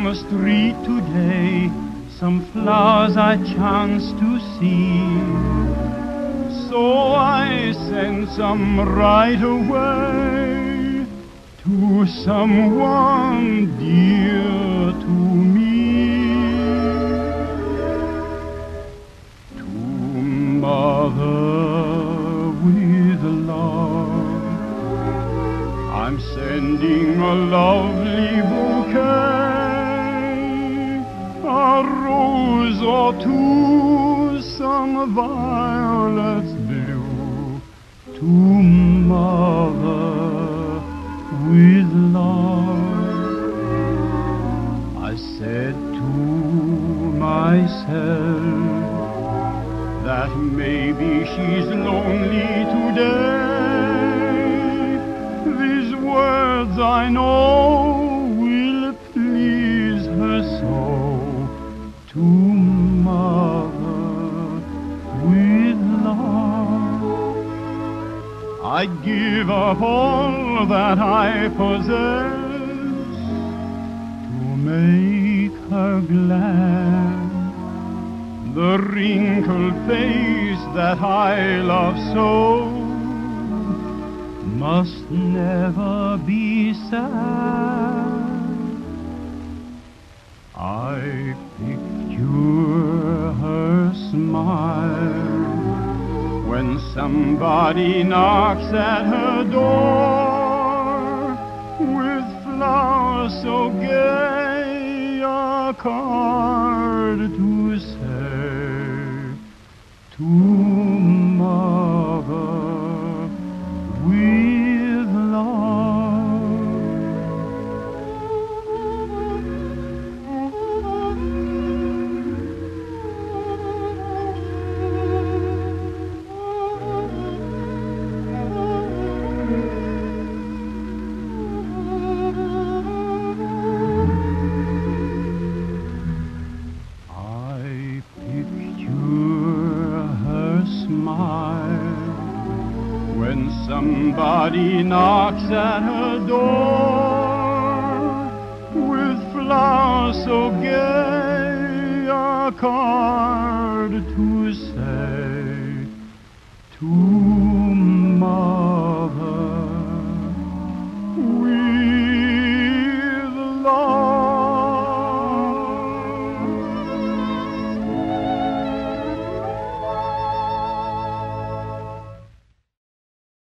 the street today, some flowers I chanced to see. So I sent some right away to someone dear to me. To mother I'm sending a lovely bouquet, a rose or two, some violets blue. To mother with love, I said to myself that maybe she's lonely today. I know will please her so. To mother with love, I'd give up all that I possess to make her glad. The wrinkled face that I love so must never be sad. I picture her smile when somebody knocks at her door with flowers so gay, a card to say somebody knocks at her door with flowers so gay, a card to say to.